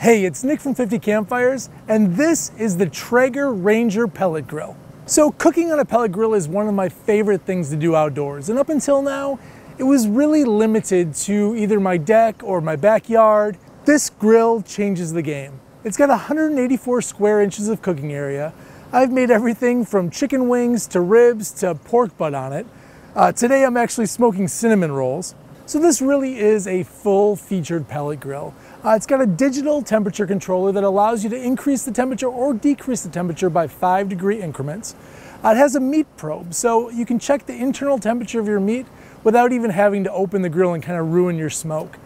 Hey, it's Nick from 50 Campfires, and this is the Traeger Ranger Pellet Grill. So cooking on a pellet grill is one of my favorite things to do outdoors, and up until now, it was really limited to either my deck or my backyard. This grill changes the game. It's got 184 square inches of cooking area. I've made everything from chicken wings to ribs to pork butt on it. Uh, today I'm actually smoking cinnamon rolls. So this really is a full featured pellet grill. Uh, it's got a digital temperature controller that allows you to increase the temperature or decrease the temperature by five degree increments. Uh, it has a meat probe, so you can check the internal temperature of your meat without even having to open the grill and kind of ruin your smoke.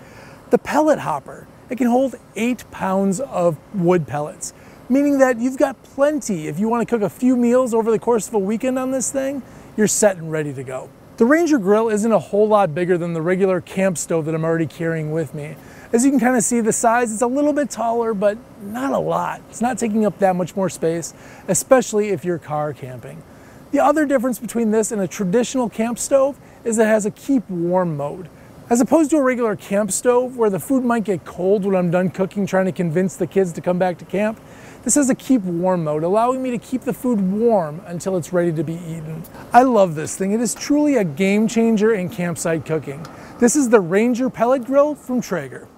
The pellet hopper, it can hold eight pounds of wood pellets, meaning that you've got plenty. If you want to cook a few meals over the course of a weekend on this thing, you're set and ready to go. The Ranger grill isn't a whole lot bigger than the regular camp stove that I'm already carrying with me. As you can kind of see the size, it's a little bit taller, but not a lot. It's not taking up that much more space, especially if you're car camping. The other difference between this and a traditional camp stove is it has a keep warm mode. As opposed to a regular camp stove where the food might get cold when I'm done cooking trying to convince the kids to come back to camp, this has a keep warm mode, allowing me to keep the food warm until it's ready to be eaten. I love this thing. It is truly a game changer in campsite cooking. This is the Ranger Pellet Grill from Traeger.